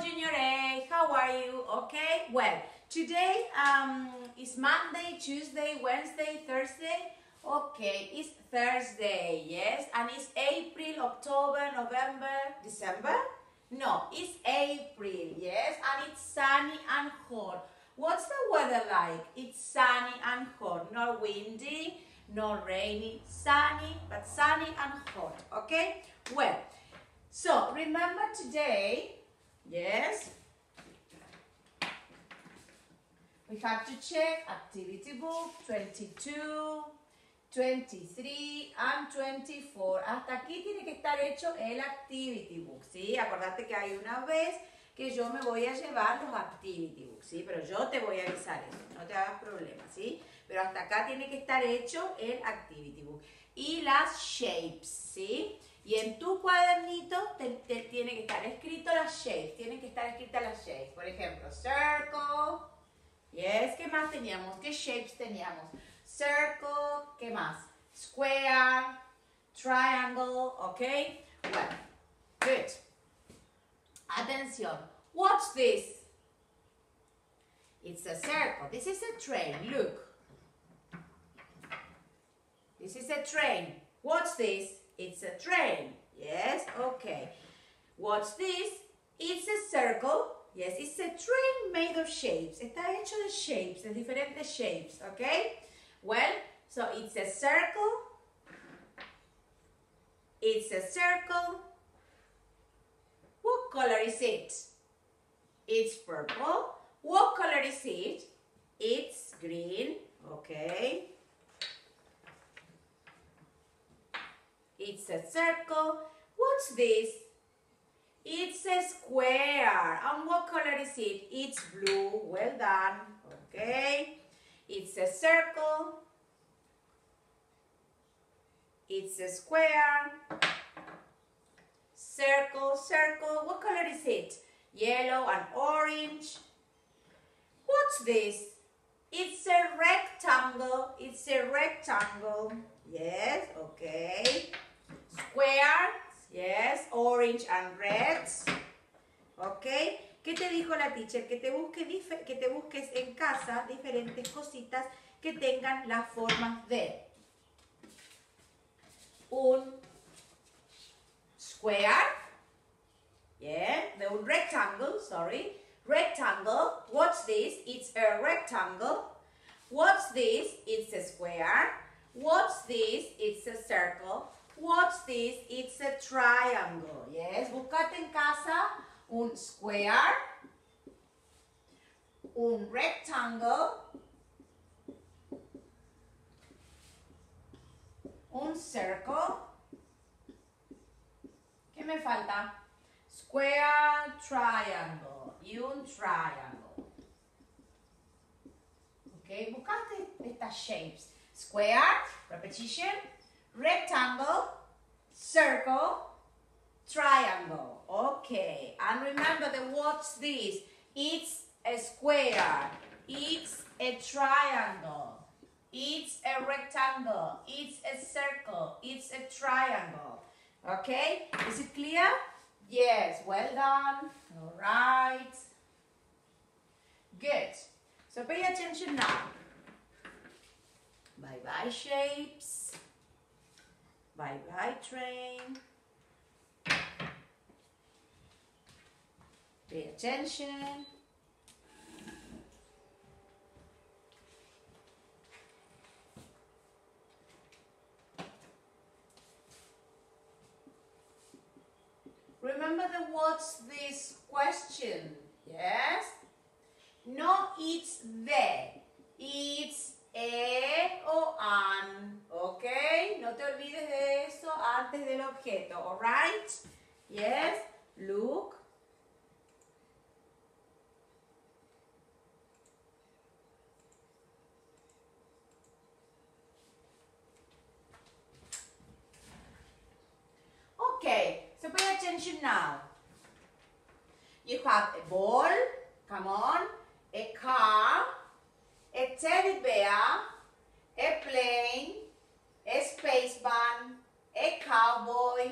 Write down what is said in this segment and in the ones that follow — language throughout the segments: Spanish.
Junior A. How are you? Okay. Well, today um is Monday, Tuesday, Wednesday, Thursday. Okay, it's Thursday. Yes, and it's April, October, November, December. No, it's April. Yes, and it's sunny and hot. What's the weather like? It's sunny and hot. Not windy, not rainy. Sunny, but sunny and hot. Okay. Well. So remember today, yes, we have to check activity book 22, 23 and 24. Hasta aquí tiene que estar hecho el activity book, ¿sí? Acordate que hay una vez que yo me voy a llevar los activity books, ¿sí? Pero yo te voy a avisar eso, no te hagas problema, ¿sí? Pero hasta acá tiene que estar hecho el activity book. Y las shapes, ¿sí? Y en tu cuadernito tiene que estar escrito las shapes, tienen que estar escritas las shapes. Por ejemplo, circle, yes, ¿qué más teníamos? ¿Qué shapes teníamos? Circle, ¿qué más? Square, triangle, ¿ok? Well, good. Atención, what's this? It's a circle. This is a train, look. This is a train. What's this? It's a train. Yes, okay. What's this? It's a circle. Yes, it's a train made of shapes. Está hecho de shapes, de diferentes shapes, okay? Well, so it's a circle. It's a circle. What color is it? It's purple. What color is it? It's green, okay? It's a circle. What's this? It's a square. And what color is it? It's blue. Well done. Okay. It's a circle. It's a square. Circle, circle. What color is it? Yellow and orange. What's this? It's a rectangle. It's a rectangle. Yes, okay. Square, yes, orange and reds. Ok. ¿Qué te dijo la teacher? Que te, busque que te busques en casa diferentes cositas que tengan las formas de un square, yeah, de un rectangle, sorry, rectangle. What's this? It's a rectangle. What's this? It's a square. What's this? It's a circle. What's this? It's a triangle. Yes, buscate en casa un square, un rectangle, un circle. ¿Qué me falta? Square, triangle y un triangle. Ok, buscate estas shapes. Square, repetition, rectangle, circle, triangle. Okay, and remember the what's this? It's a square, it's a triangle, it's a rectangle, it's a circle, it's a triangle. Okay, is it clear? Yes, well done. All right. Good. So pay attention now. Bye-bye shapes. Bye-bye train. Pay attention. Remember the what's this question? Yes? No, it's there. It's e o an. ¿Ok? No te olvides de eso antes del objeto. Alright? Yes? Look. Okay, so pay attention now. You have a ball, come on, a car, teddy bear, a plane, a space van, a cowboy,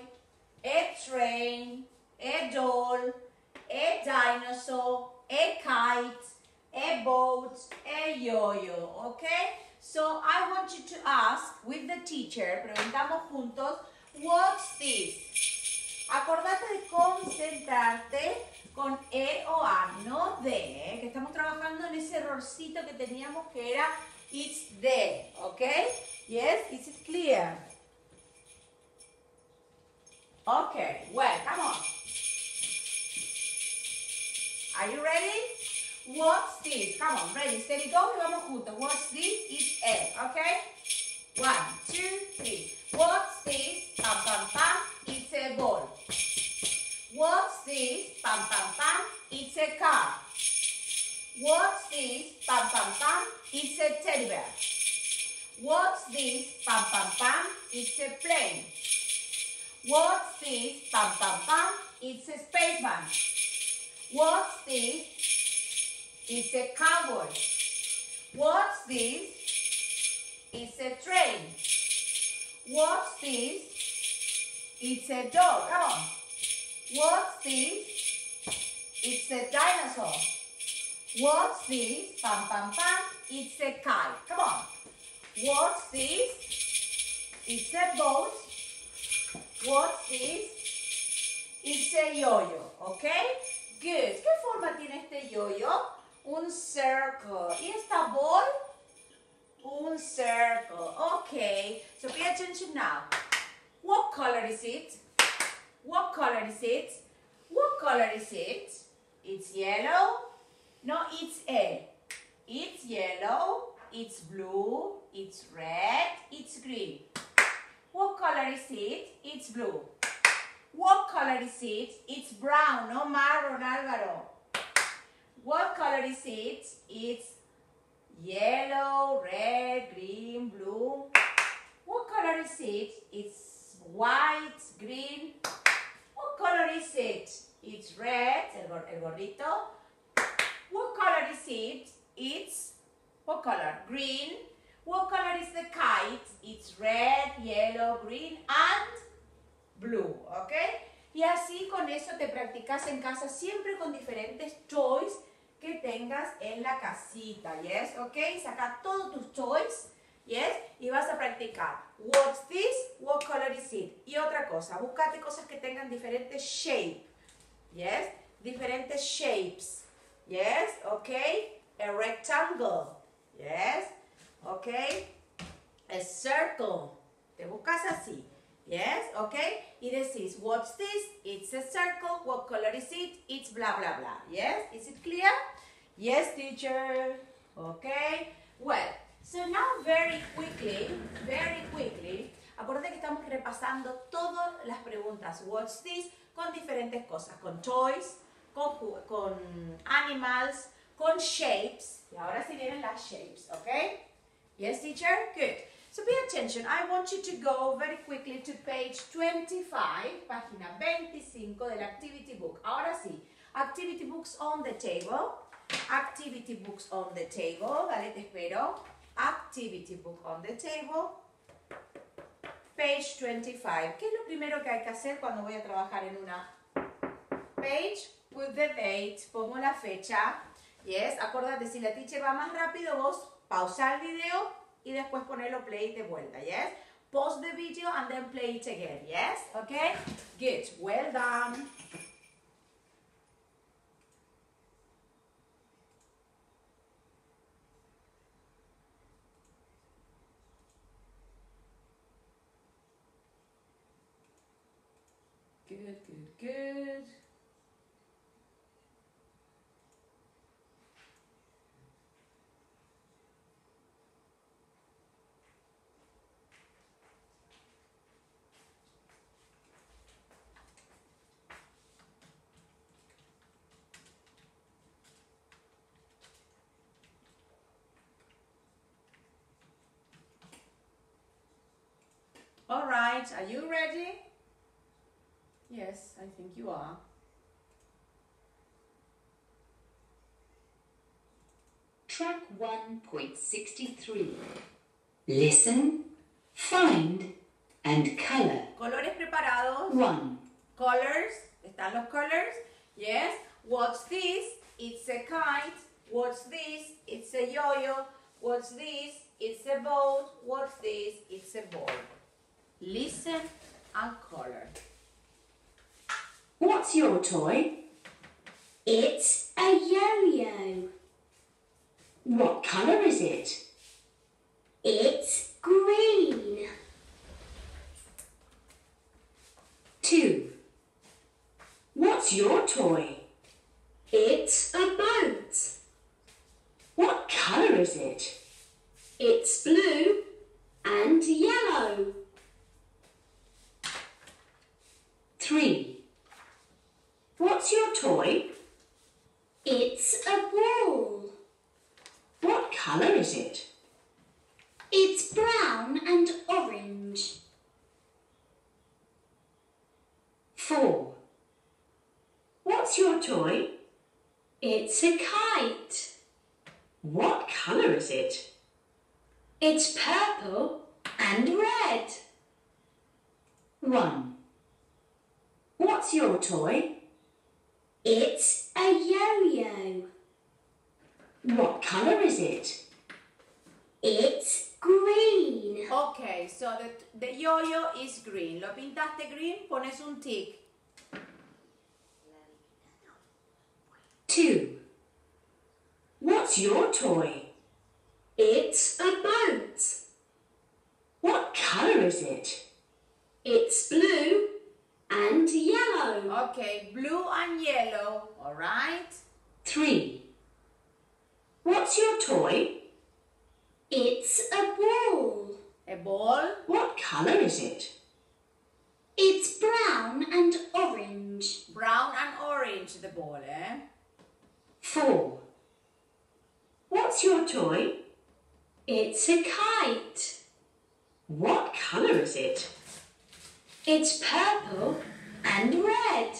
a train, a doll, a dinosaur, a kite, a boat, a yo-yo, okay? So I want you to ask with the teacher, preguntamos juntos, what's this? Acordate de concentrarte con E o A, no de, ¿eh? que estamos trabajando en ese errorcito que teníamos que era it's de, okay? Yes, is it clear? Okay, well, come on. Are you ready? What's this? Come on, ready, steady, go. Y vamos juntos. What's this? It's A, okay? One, two, three. What's this? Pam, pam, pam. It's a ball. What's this? Pam, pam, pam. It's a car. What's this? Pam, pam, pam. It's a teddy bear. What's this? Pam, pam, pam. It's a plane. What's this? Pam, pam, pam. It's a spaceman. What's this? It's a cowboy. What's this? It's a train. What's this? It's a dog. Come on. What's this? It's a dinosaur. What's this? Pam, pam, pam. It's a kite. Come on. What's this? It's a boat. What's this? It's a yo-yo, okay? Good. ¿Qué forma tiene este yo-yo? Un circle. ¿Y esta ball? Un circle. Okay. So pay attention now. What color is it? What color is it? What color is it? It's yellow. No, it's A. It's yellow. It's blue. It's red. It's green. What color is it? It's blue. What color is it? It's brown, no marron, Álvaro. What color is it? It's yellow, red, green, blue. What color is it? It's white, green. What color is it? It's red, el, el gordito. What color is it? It's, what color? Green. What color is the kite? It's red, yellow, green, and blue, ¿ok? Y así con eso te practicas en casa siempre con diferentes toys que tengas en la casita, ¿yes? ¿Ok? Saca todos tus toys, ¿yes? Y vas a practicar. What's this? What color is it? Y otra cosa, búscate cosas que tengan diferentes shape, ¿yes? Diferentes shapes, ¿yes? ¿Ok? A rectangle, ¿yes? ¿Ok? A circle. Te buscas así. Yes, okay? Y decís, what's this? It's a circle. What color is it? It's blah, blah, blah. Yes? Is it clear? Yes, teacher. Okay? Well, so now very quickly, very quickly, acuérdate que estamos repasando todas las preguntas. What's this? Con diferentes cosas. Con toys, con, con animals, con shapes. Y ahora sí vienen las shapes, okay? Yes, teacher? Good. So pay attention. I want you to go very quickly to page 25, página 25 del activity book. Ahora sí, activity books on the table. Activity books on the table. Dale, te espero. Activity book on the table. Page 25. ¿Qué es lo primero que hay que hacer cuando voy a trabajar en una page? Put the date. Pongo la fecha. Yes. Acuérdate, si la teacher va más rápido, vos pausa el video y después ponerlo play de vuelta. Yes. Pause the video and then play it again. Yes. Okay. Good. Well done. Good, good, good. All right, are you ready? Yes, I think you are. Track 1.63. Listen, find, and color. Colores preparados. 1. Colors. ¿Están los colors? Yes. What's this? It's a kite. What's this? It's a yo-yo. What's this? It's a boat. What's this? It's a ball. Listen and color. What's your toy? It's a yo-yo. What colour is it? It's green. 2. What's your toy? It's a boat. What colour is it? It's blue and yellow. 3. What's your toy? It's a ball. What colour is it? It's brown and orange. 4. What's your toy? It's a kite. What colour is it? It's purple and red. 1. What's your toy? It's a yo-yo. What colour is it? It's green. Okay, so the, the yo-yo is green. Lo pintaste green, pones un tick. 2. What's your toy? It's a boat. What colour is it? It's blue and yellow. Okay, blue and yellow. All right. 3. What's your toy? It's a ball. A ball. What colour is it? It's brown and orange. Brown and orange, the ball, eh? 4. What's your toy? It's a kite. What colour is it? It's purple and red.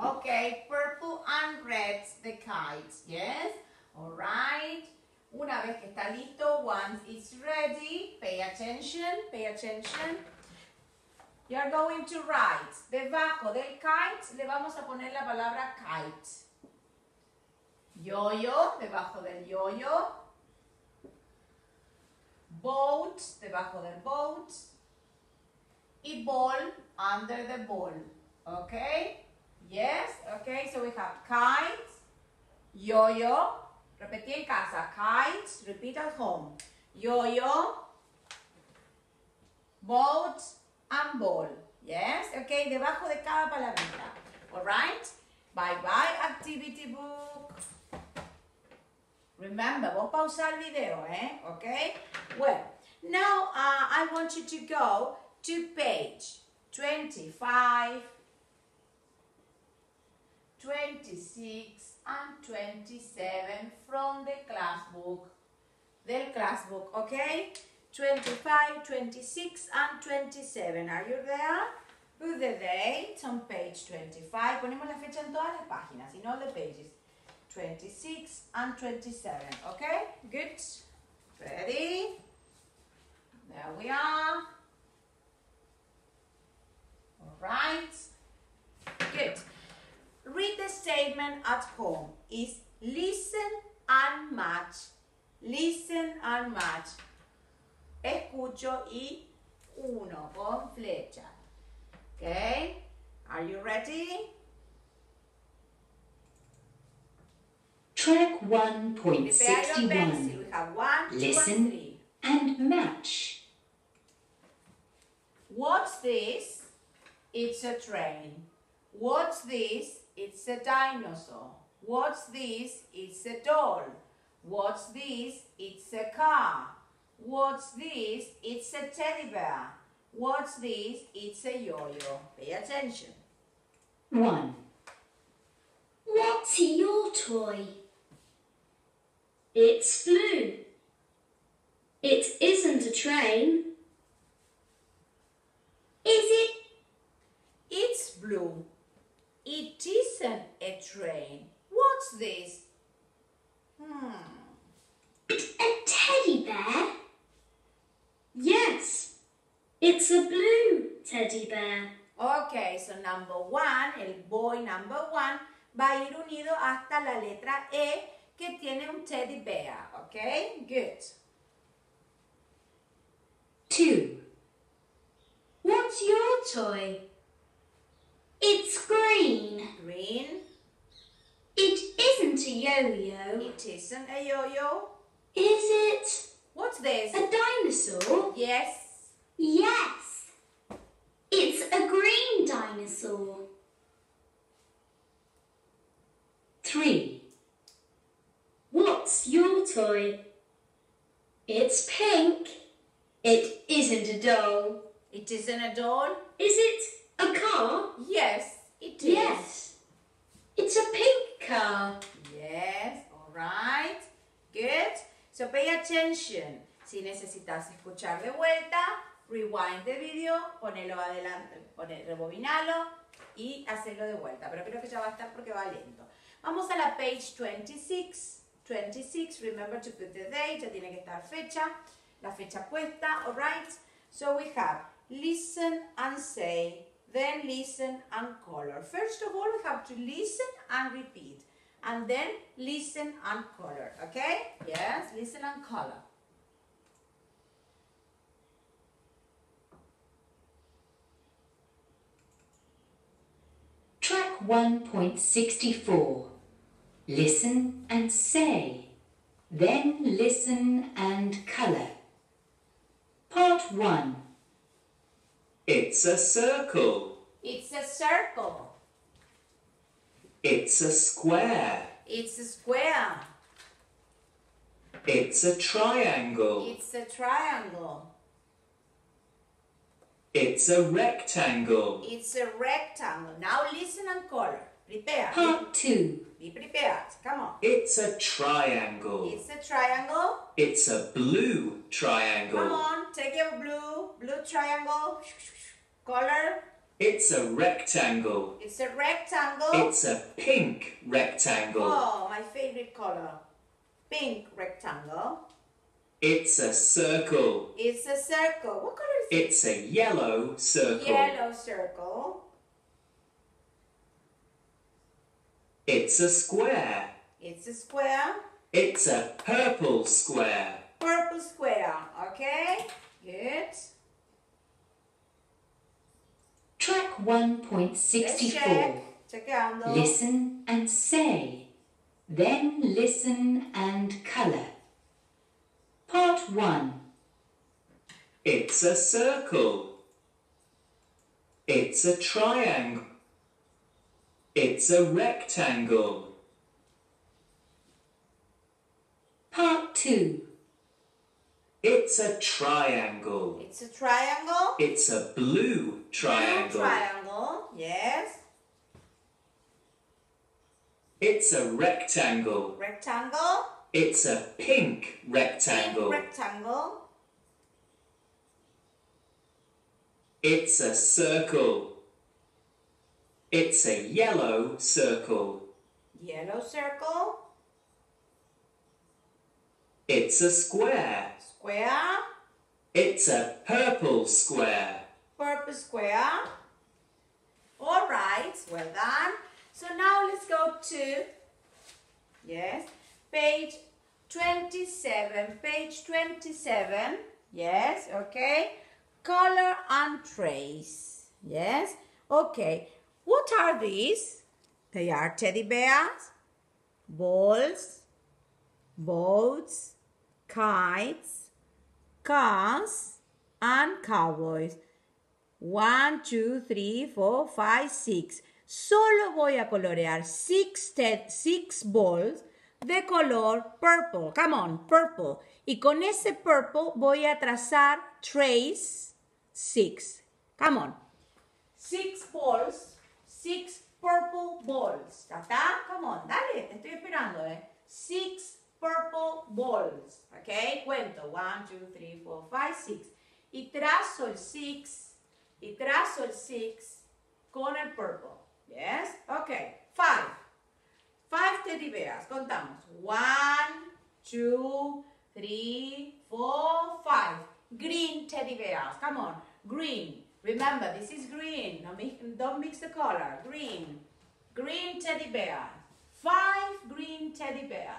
Okay, purple and red, the kite, yes? All right. Una vez que está listo, once it's ready, pay attention, pay attention. You're going to write, debajo del kite le vamos a poner la palabra kite. Yo-yo, debajo del yo-yo. Boat, debajo del boat. Y ball, under the ball. Okay? Yes? Okay, so we have kite, yo-yo. Repetí en casa. Kite, repeat at home. Yo-yo, boat, and ball. Yes? Okay, debajo de cada palabrita. Alright? Bye-bye, activity book. Remember, vos pausar el video, eh? Okay? Well, now uh, I want you to go to page 25, 26, and 27 from the class book. Del class book, okay? 25, 26, and 27. Are you there? Put the date on page 25. Ponemos la fecha en todas las páginas, in all the pages. 26 and 27. Okay? Good. Ready? There we are. Right. Good. Read the statement at home. Is listen and match. Listen and match. Escucho y uno con flecha. Okay? Are you ready? Track Prepare 1.61 We have two, Listen. and and match. What's this? It's a train. What's this? It's a dinosaur. What's this? It's a doll. What's this? It's a car. What's this? It's a teddy bear. What's this? It's a yo-yo. Pay attention. 1. What's your toy? It's blue. It isn't a train. Is it? Blue. It isn't a train. What's this? Hmm. It's a teddy bear. Yes, it's a blue teddy bear. Okay, so number one, el boy number one, va a ir unido hasta la letra E que tiene un teddy bear, Okay, Good. 2. What's your toy? It's green. Green. It isn't a yo-yo. It isn't a yo-yo. Is it What's this? a dinosaur? Yes. Yes. It's a green dinosaur. 3. What's your toy? It's pink. It isn't a doll. It isn't a doll. Is it a car? Yes, it is. Yes. It's a pink car. Yes, all right. Good. So pay attention. Si necesitas escuchar de vuelta, rewind the video, ponelo adelante, poner, rebobinalo y hacerlo de vuelta. Pero creo que ya va a estar porque va lento. Vamos a la page 26. 26, remember to put the date, ya tiene que estar fecha, la fecha puesta, all right? So we have listen and say, then listen and color. First of all, we have to listen and repeat. And then listen and color, okay? Yes, listen and color. Track 1.64. Listen and say. Then listen and colour. Part 1. It's a circle. It's a circle. It's a square. It's a square. It's a triangle. It's a triangle. It's a rectangle. It's a rectangle. Now listen and color. Prepare. Part 2. Be prepared. Come on. It's a triangle. It's a triangle. It's a blue triangle. Come on. Take your blue, blue triangle. Color. It's a rectangle. It's a rectangle. It's a pink rectangle. Oh, my favorite color. Pink rectangle. It's a circle. It's a circle. What color is it? It's a yellow circle. Yellow circle. It's a square. It's a square. It's a purple square. Purple square. Okay. Good. Track 1.64. Listen and say. Then listen and colour. Part 1. It's a circle. It's a triangle. It's a rectangle. Part 2. It's a triangle. It's a triangle. It's a blue triangle. Blue triangle. Yes. It's a rectangle. Rectangle. It's a pink rectangle. Pink rectangle. rectangle. It's a circle. It's a yellow circle. Yellow circle. It's a square. Square. It's a purple square. Purple square. All right. Well done. So now let's go to, yes, page 27. Page 27. Yes, okay. Color and trace. Yes, okay. What are these? They are teddy bears, balls, boats, kites, cars, and cowboys. One, two, three, four, five, six. Solo voy a colorear six, six balls de color purple. Come on, purple. Y con ese purple voy a trazar trace six. Come on. Six balls, six purple balls. ¿Ya está? Come on, dale, estoy esperando, eh. Six purple balls. Okay, Cuento. One, two, three, four, five, six. Y trazo el six, y trazo el six con el purple. Yes? Ok. Five. Five teddy bears. Contamos. One, two, three, four, five. Green teddy bears. Come on. Green. Remember, this is green. Don't mix the color. Green. green teddy bear. Five green teddy bear.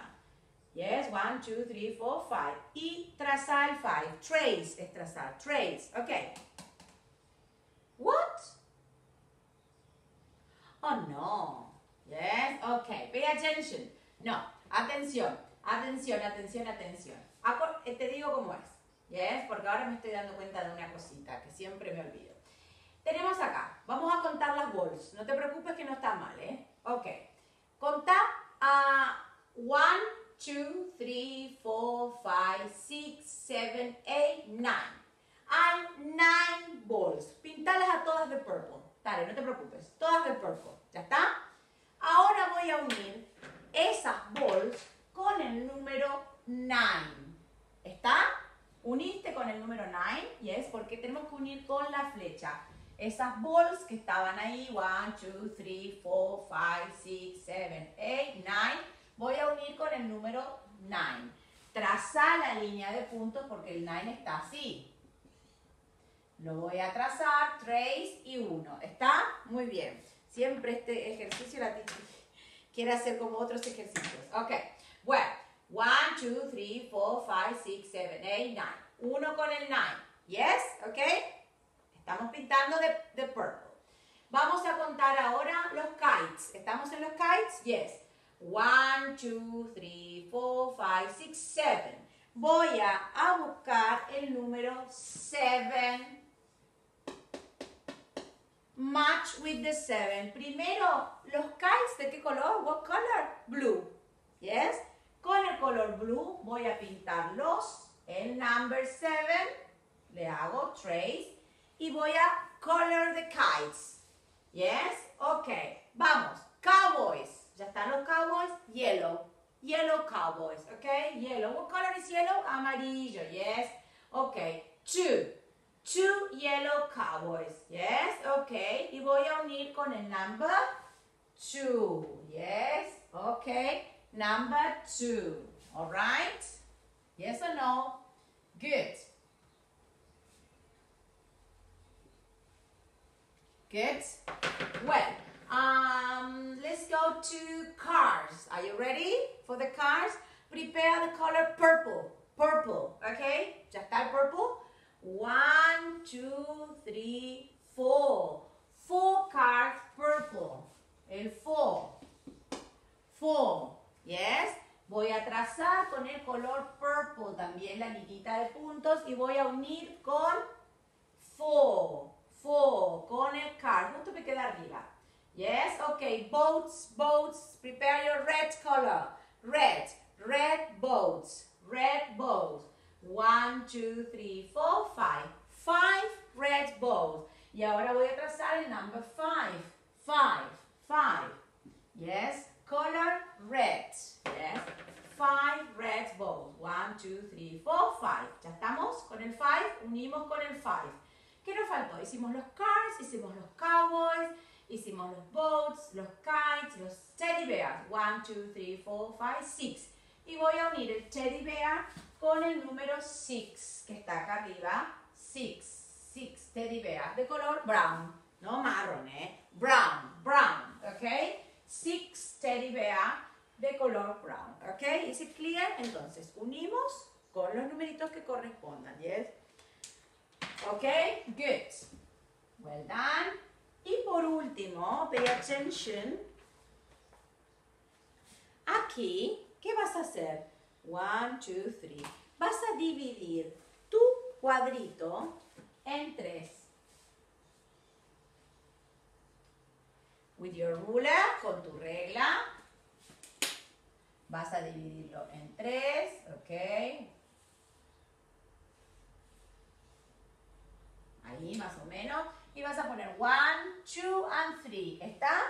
Yes, one, two, three, four, five. Y trazar five. Trace es trazar. Trace. Okay. What? Oh no. Yes, okay. Pay attention. No, atención, atención, atención, atención. Eh, te digo cómo es. Yes, porque ahora me estoy dando cuenta de una cosita que siempre me olvido. Tenemos acá, vamos a contar las balls. No te preocupes que no está mal, ¿eh? Ok. Contá a 1, 2, 3, 4, 5, 6, 7, 8, 9. Hay 9 balls. Pintalas a todas de purple. Dale, no te preocupes. Todas de purple. ¿Ya está? Ahora voy a unir esas balls con el número 9. ¿Está? Uniste con el número 9, yes, porque tenemos que unir con la flecha. Esas balls que estaban ahí, 1, 2, 3, 4, 5, 6, 7, 8, 9, voy a unir con el número 9. Traza la línea de puntos porque el 9 está así. Lo voy a trazar, 3 y 1. ¿Está? Muy bien. Siempre este ejercicio la quiere hacer como otros ejercicios. Ok. Bueno. 1, 2, 3, 4, 5, 6, 7, 8, 9. Uno con el 9. Yes? Ok. Estamos pintando de, de purple. Vamos a contar ahora los kites. ¿Estamos en los kites? Yes. 1, 2, 3, 4, 5, 6, 7. Voy a, a buscar el número 7 match with the seven. Primero, los kites, ¿de qué color? What color? Blue. Yes. Con el color blue voy a pintarlos. El number seven, le hago trace y voy a color the kites. Yes. Ok. Vamos. Cowboys. Ya están los cowboys. Yellow. Yellow cowboys. Ok. Yellow. What color is yellow? Amarillo. Yes. Ok. Two. Two yellow cowboys. Yes, okay. Y voy a unir con el number two. Yes, okay. Number two. All right? Yes or no? Good. Good. Well, um, let's go to cars. Are you ready for the cars? Prepare the color purple. Purple, okay? ¿Ya está el purple? One, two, three, four. Four cards purple. El four. Four. Yes. Voy a trazar con el color purple también la linita de puntos y voy a unir con four. Four. Con el card. Justo me queda arriba. Yes. Okay. Boats. Boats. Prepare your red color. Red. Red boats. Red boats. One, two, three, four, five. Five red balls. Y ahora voy a trazar el number five. Five. Five. Yes. Color red. Yes. Five red balls. One, two, three, four, five. Ya estamos con el five. Unimos con el five. ¿Qué nos faltó? Hicimos los cars, hicimos los cowboys, hicimos los boats, los kites, los teddy bears. One, two, three, four, five, six. Y voy a unir el teddy bear con el número 6 que está acá arriba. 6, 6 teddy bear de color brown, no marrón, ¿eh? Brown, brown, ¿ok? 6 teddy bear de color brown, ¿ok? ¿Is it clear? Entonces, unimos con los numeritos que correspondan, ¿yes? ¿Ok? Good. Well done. Y por último, pay attention. Aquí, ¿qué vas a hacer? One, two, three. Vas a dividir tu cuadrito en tres. With your ruler, con tu regla. Vas a dividirlo en tres, ¿ok? Ahí más o menos. Y vas a poner one, two, and three. ¿Está?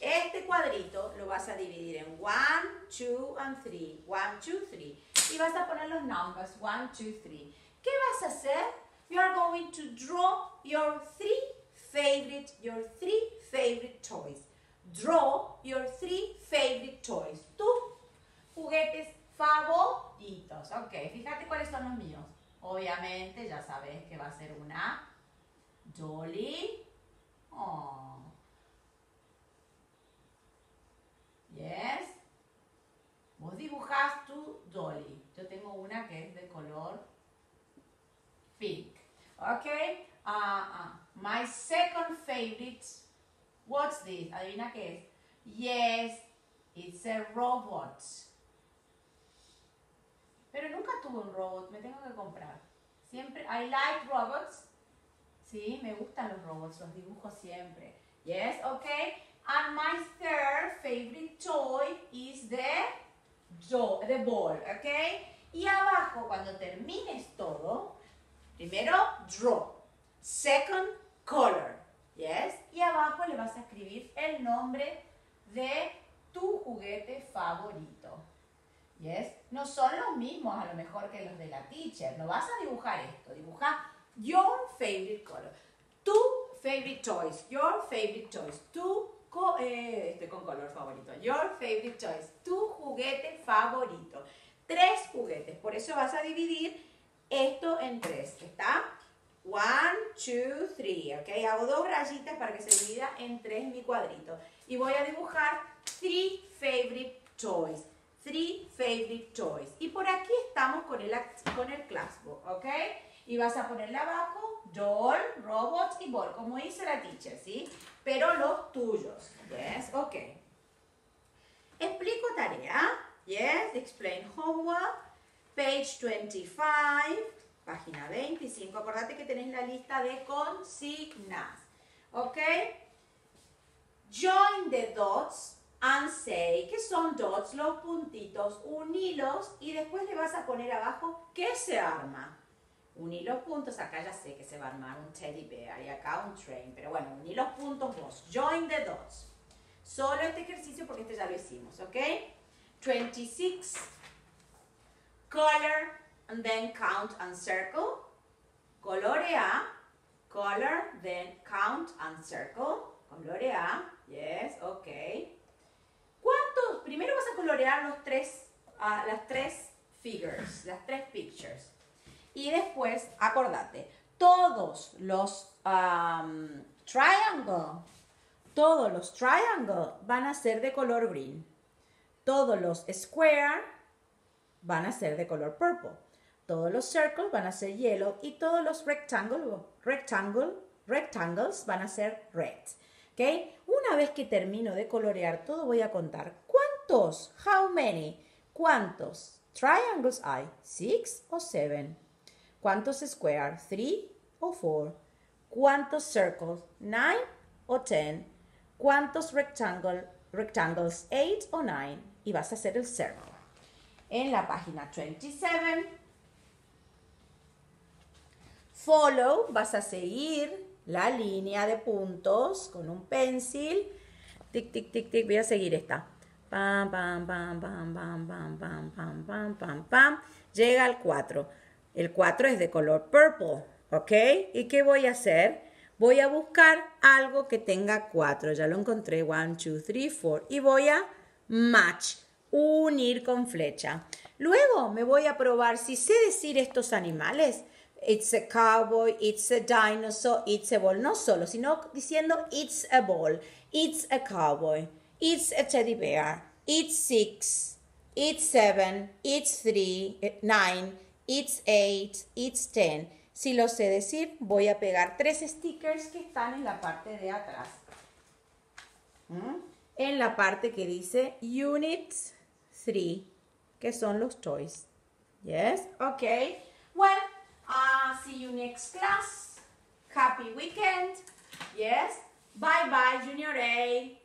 Este cuadrito lo vas a dividir en 1, 2 and 3. 1, 2, 3. Y vas a poner los numbers 1, 2, 3. ¿Qué vas a hacer? You are going to draw your three favorite, your three favorite toys. Draw your three favorite toys. Tus juguetes favoritos. Ok, fíjate cuáles son los míos. Obviamente ya sabes que va a ser una Dolly. Oh. Yes. Vos dibujás tu dolly. Yo tengo una que es de color pink. Okay. Uh, uh, my second favorite. What's this? Adivina qué es. Yes, it's a robot. Pero nunca tuve un robot, me tengo que comprar. Siempre, I like robots. Sí, me gustan los robots, los dibujo siempre. Yes, okay. And my third favorite toy is the, the ball, okay. Y abajo, cuando termines todo, primero draw, second color, yes. Y abajo le vas a escribir el nombre de tu juguete favorito. Yes. No son los mismos a lo mejor que los de la teacher. No vas a dibujar esto. Dibuja your favorite color. Tu favorite toys. Your favorite toys. Tu co eh, estoy con color favorito. Your favorite toys. Tu juguete favorito. Tres juguetes. Por eso vas a dividir esto en tres. ¿Está? One, two, three. ¿Ok? Hago dos rayitas para que se divida en tres mi cuadrito. Y voy a dibujar three favorite toys. Three favorite toys. Y por aquí estamos con el, con el classbook, ¿ok? Y vas a ponerle abajo doll, robots y ball, como dice la teacher, ¿sí? Pero los tuyos, ¿yes? Ok. Explico tarea, ¿yes? Explain homework, page 25, página 25. Acordate que tenés la lista de consignas, ¿ok? Join the dots and say, ¿qué son dots? Los puntitos, unilos y después le vas a poner abajo ¿qué se arma? Uní los puntos, acá ya sé que se va a armar un teddy bear y acá un train, pero bueno, uní los puntos vos. Join the dots. Solo este ejercicio porque este ya lo hicimos, ¿ok? 26. Color and then count and circle. Colorea. Color, then count and circle. Colorea. Yes, ok. ¿Cuántos? Primero vas a colorear los tres, uh, las tres figures, las tres pictures. Y después, acordate, todos los um, triangle, todos los triangle van a ser de color green. Todos los square van a ser de color purple. Todos los circles van a ser yellow y todos los rectangle, rectangle, rectangles van a ser red. ¿Okay? Una vez que termino de colorear todo, voy a contar cuántos, how many, cuántos triangles hay, six o seven. ¿Cuántos squares? Three o four. ¿Cuántos circles? Nine o ten. ¿Cuántos rectangle, rectangles? Eight o nine. Y vas a hacer el circle. En la página 27, follow, vas a seguir la línea de puntos con un pencil. Tic, tic, tic, tic. Voy a seguir esta. Pam, pam, pam, pam, pam, pam, pam, pam, pam, pam. Llega al 4. El 4 es de color purple, ¿ok? ¿Y qué voy a hacer? Voy a buscar algo que tenga 4. Ya lo encontré. 1, 2, 3, 4. Y voy a match, unir con flecha. Luego me voy a probar si sé decir estos animales. It's a cowboy, it's a dinosaur, it's a ball. No solo, sino diciendo it's a ball, it's a cowboy, it's a teddy bear, it's six, it's seven, it's three, nine, it's eight, it's ten. Si lo sé decir, voy a pegar tres stickers que están en la parte de atrás. ¿Mm? En la parte que dice Unit 3, que son los toys. Yes? Okay. Well, uh, see you next class. Happy weekend. Yes? Bye bye, Junior A.